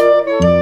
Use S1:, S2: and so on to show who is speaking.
S1: Música